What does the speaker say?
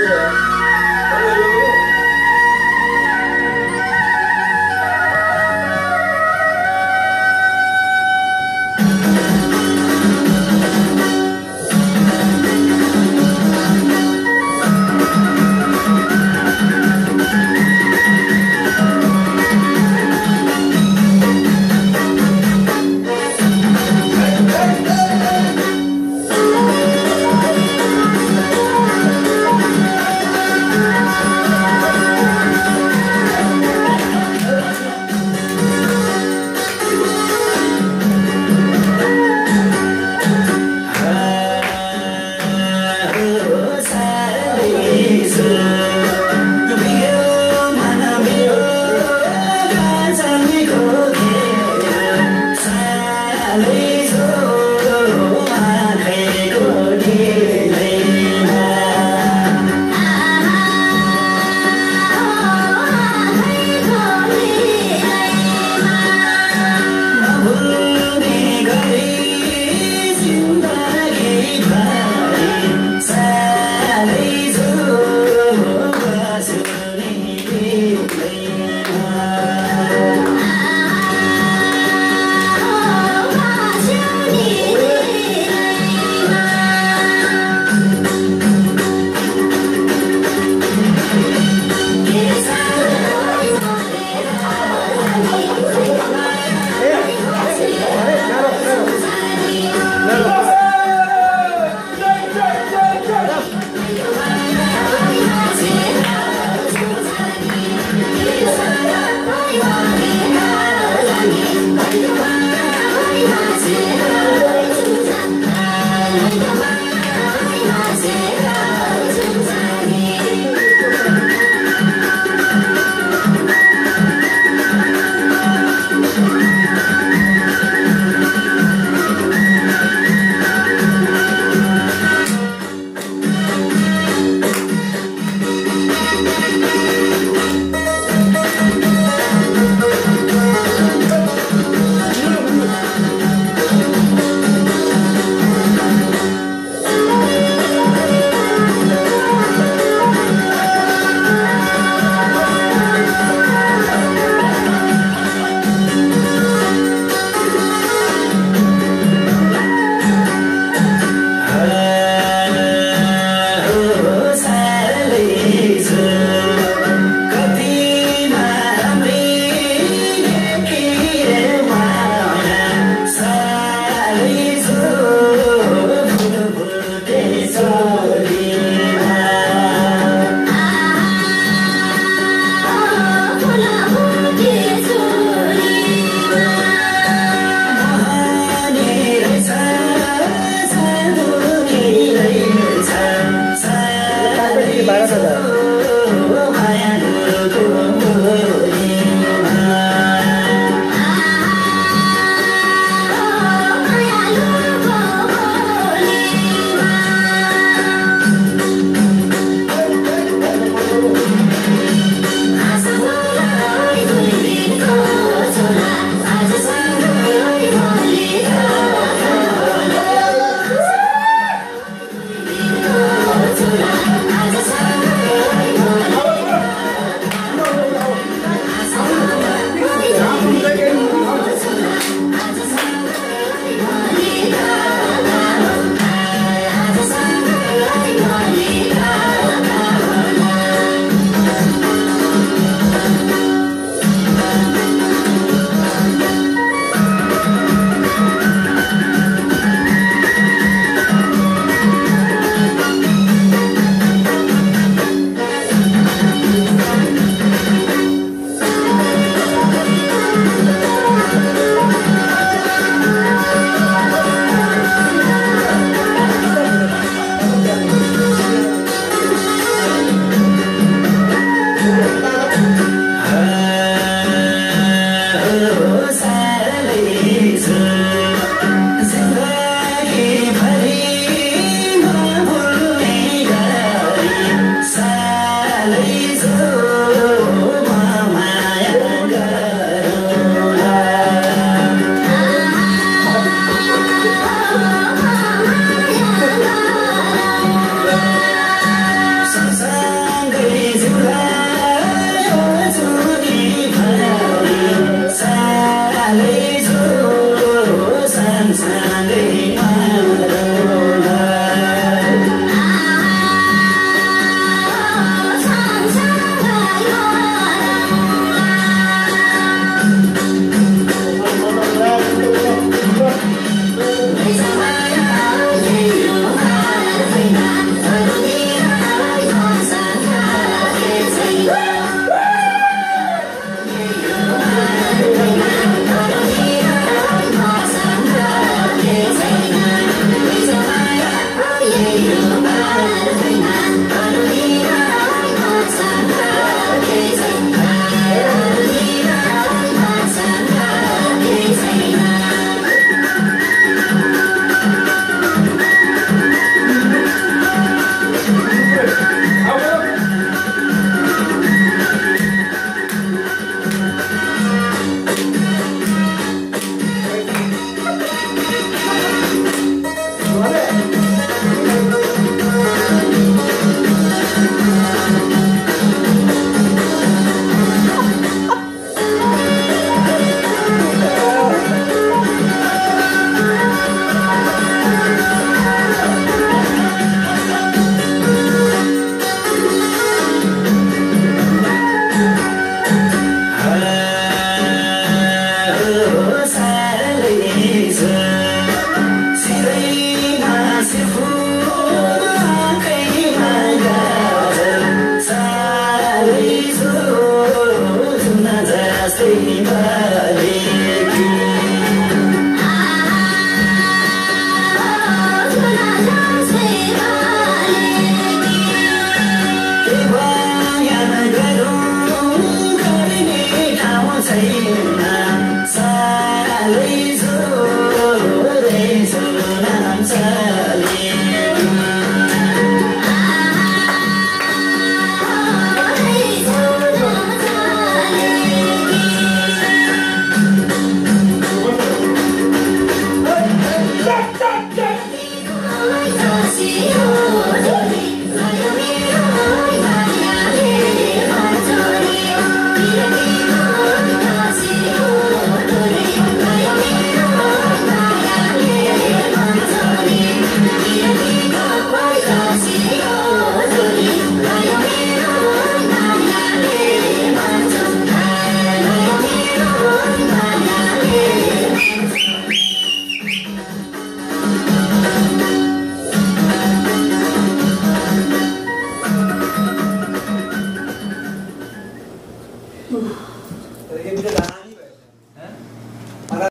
here.